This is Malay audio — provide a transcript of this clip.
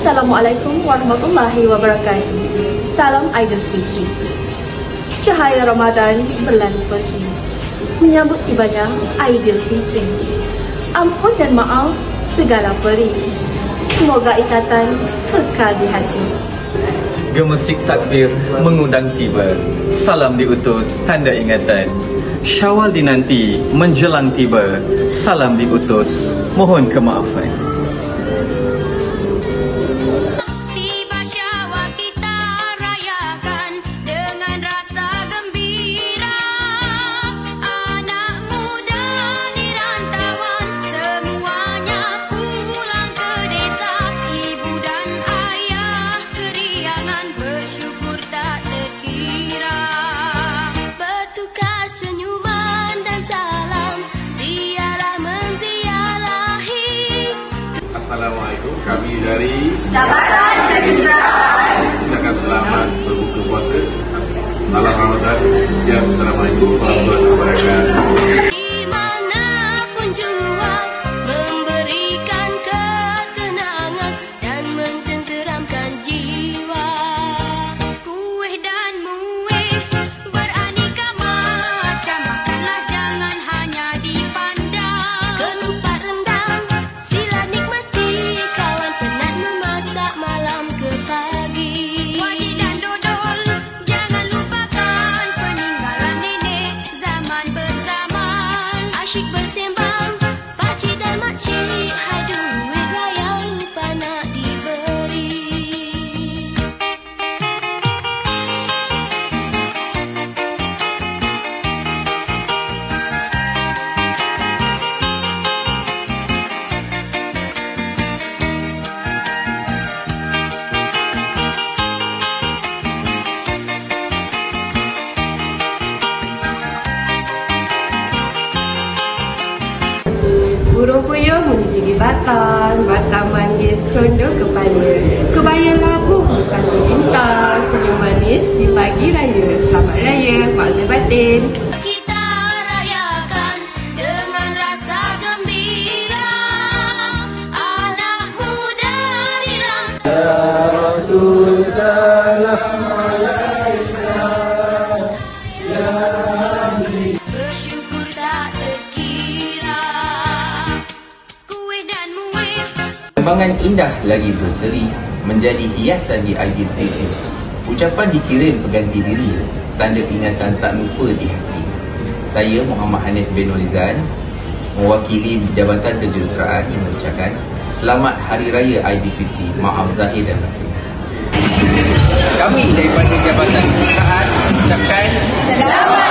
Assalamualaikum warahmatullahi wabarakatuh. Salam Aidilfitri. Cahaya Ramadan berlalu pergi. Menyambut tibanya Aidilfitri. Ampun dan maaf segala peri. Semoga ikatan kekal di hati. Gemusik takbir mengundang tiba. Salam diutus tanda ingatan. Syawal dinanti menjelang tiba. Salam diutus mohon kemaafan. Keriangan bersyukur tak terkira Bertukar senyuman dan salam ziarah menziarahi Assalamualaikum. Kami dari Jabatan Kejuruteraan. Ucapkan selamat berbuka puasa. Salam Ramadan. Sekian. Assalamualaikum she Burung puyuh menjadi batang, batang manis condong kepala. Kebaya labuh bersatu bintang, senyum manis di pagi raya. Selamat raya, Mak Zul Batin. Kita rayakan dengan rasa gembira Anak muda dirangkap Bersyukur Kembangan indah lagi berseri menjadi hiasan di Aidilfitri. Ucapan dikirim pengganti diri, tanda ingatan tak lupa di hati. Saya Muhammad Hanif bin Nolizan mewakili Jabatan Kejuruteraan yang mengucapkan Selamat Hari Raya Aidilfitri. Maaf zahir dan batin. Kami daripada Jabatan Kejuruteraan mengucapkan Selamat